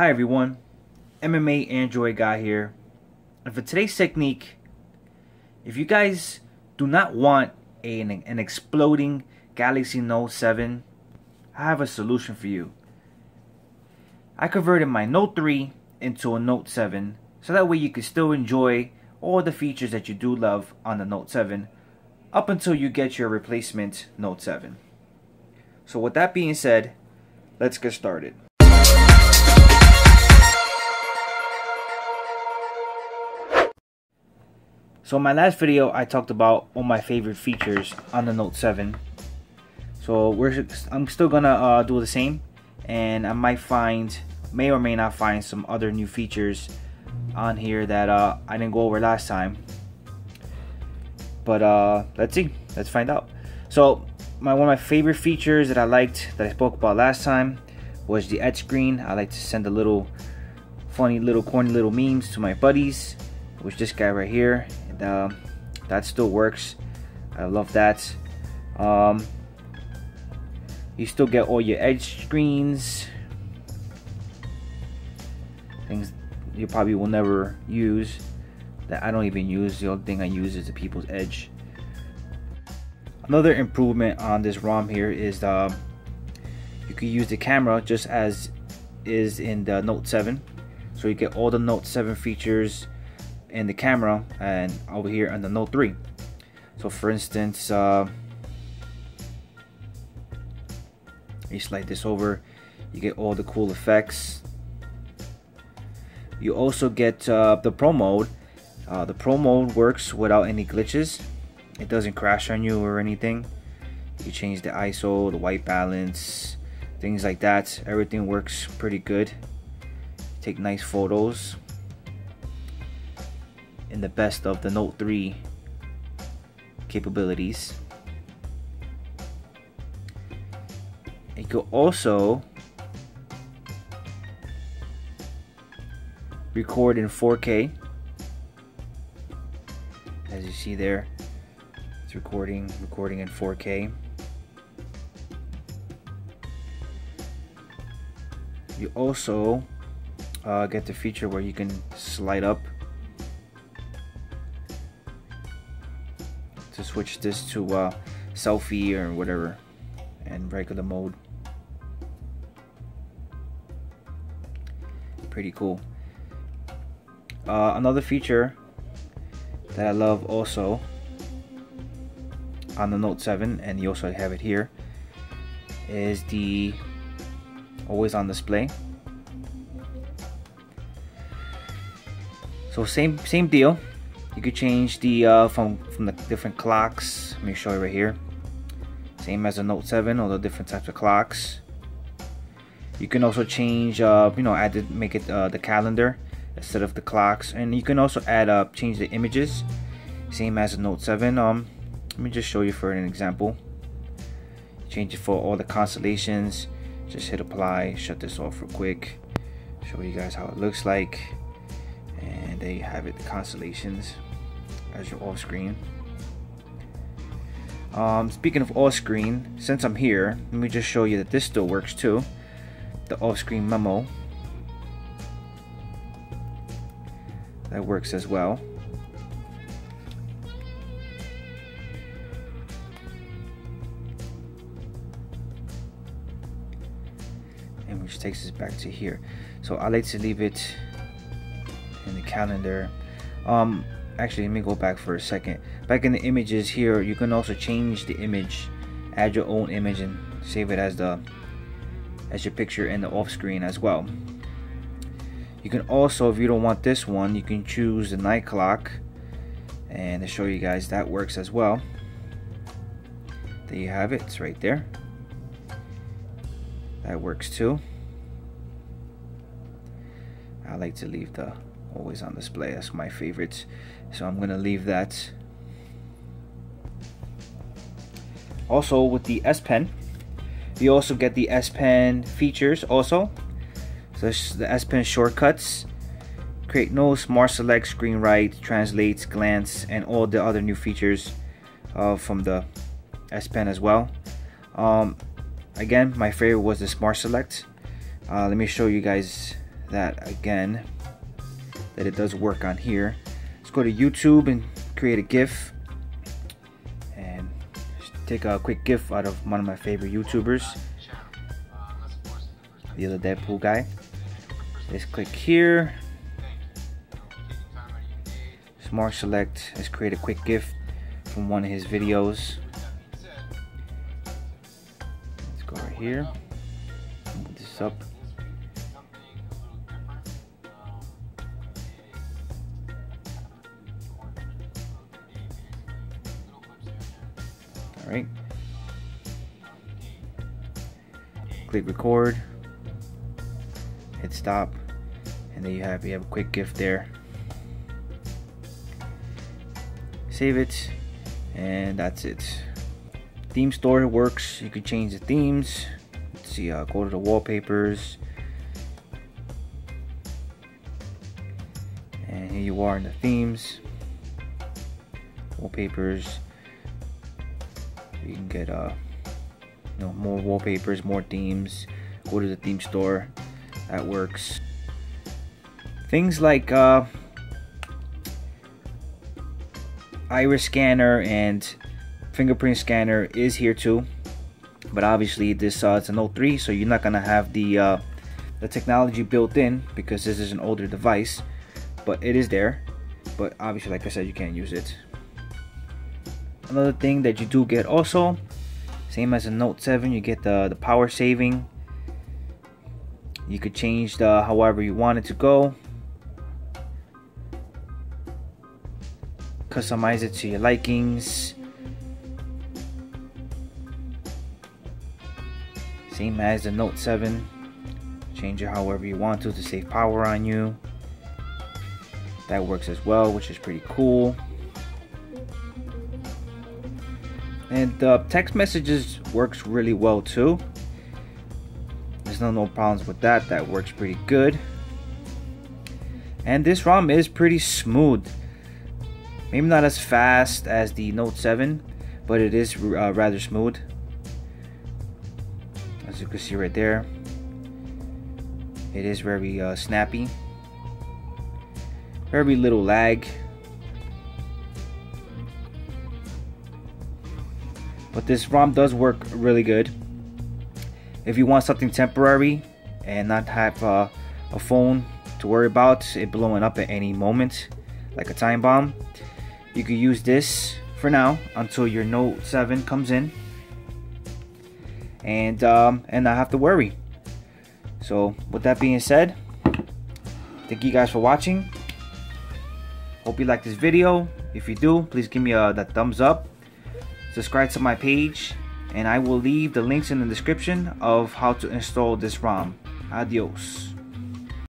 Hi everyone, MMA Android guy here. And for today's technique, if you guys do not want a, an, an exploding Galaxy Note 7, I have a solution for you. I converted my Note 3 into a Note 7 so that way you can still enjoy all the features that you do love on the Note 7 up until you get your replacement Note 7. So with that being said, let's get started. So in my last video, I talked about all my favorite features on the Note 7. So we're I'm still gonna uh, do the same, and I might find, may or may not find some other new features on here that uh, I didn't go over last time. But uh, let's see, let's find out. So my one of my favorite features that I liked that I spoke about last time was the edge screen. I like to send a little funny little corny little memes to my buddies, which this guy right here uh, that still works. I love that. Um, you still get all your edge screens. Things you probably will never use that I don't even use. The only thing I use is the people's edge. Another improvement on this ROM here is uh, you can use the camera just as is in the Note 7 so you get all the Note 7 features in the camera and over here on the Note 3 so for instance uh, you slide this over you get all the cool effects. You also get uh, the pro mode. Uh, the pro mode works without any glitches. It doesn't crash on you or anything. You change the ISO the white balance things like that. Everything works pretty good. Take nice photos in the best of the Note 3 capabilities. You could also record in 4K. As you see there, it's recording recording in 4K. You also uh, get the feature where you can slide up to switch this to uh, selfie or whatever and regular mode. Pretty cool. Uh, another feature that I love also on the Note 7 and you also have it here is the always on display. So same same deal you could change the uh, from from the different clocks. Let me show you right here. Same as the Note 7 all the different types of clocks. You can also change uh, you know add the, make it uh, the calendar instead of the clocks. And you can also add up change the images. Same as the Note 7 um let me just show you for an example. Change it for all the constellations. Just hit apply shut this off real quick. Show you guys how it looks like. And there you have it the constellations as your off screen. Um, speaking of off screen, since I'm here, let me just show you that this still works too. The off screen memo. That works as well. And which takes us back to here. So I like to leave it in the calendar. Um, actually let me go back for a second. Back in the images here you can also change the image add your own image and save it as the as your picture in the off screen as well. You can also if you don't want this one you can choose the night clock and to show you guys that works as well. There you have it. It's right there. That works too. I like to leave the always on display that's my favorites. So I'm gonna leave that. Also with the S Pen you also get the S Pen features also. So the S Pen shortcuts. Create notes smart select screen write translates glance and all the other new features uh, from the S Pen as well. Um, again my favorite was the smart select. Uh, let me show you guys that again that it does work on here. Let's go to YouTube and create a GIF and take a quick GIF out of one of my favorite YouTubers, the other Deadpool guy. Let's click here. Smart select. Let's create a quick GIF from one of his videos. Let's go right here. Move this up. Click record. Hit stop, and there you have you have a quick GIF there. Save it, and that's it. Theme store works. You can change the themes. Let's see. Uh, go to the wallpapers. And here you are in the themes. Wallpapers you can get uh you know more wallpapers more themes go to the theme store that works. Things like uh iris scanner and fingerprint scanner is here too but obviously this uh, it's an 03 so you're not gonna have the uh, the technology built in because this is an older device but it is there but obviously like I said you can't use it. Another thing that you do get also same as a note 7 you get the the power saving. You could change the however you want it to go. Customize it to your likings. Same as the note 7 change it however you want to to save power on you. That works as well which is pretty cool and uh, text messages works really well too. There's no no problems with that. That works pretty good. And this ROM is pretty smooth. Maybe not as fast as the Note 7 but it is uh, rather smooth. As you can see right there it is very uh, snappy. Very little lag but this ROM does work really good. If you want something temporary and not have uh, a phone to worry about it blowing up at any moment like a time bomb you could use this for now until your Note 7 comes in. And um, and not have to worry. So with that being said thank you guys for watching. Hope you like this video. If you do please give me a that thumbs up subscribe to my page, and I will leave the links in the description of how to install this ROM. Adios.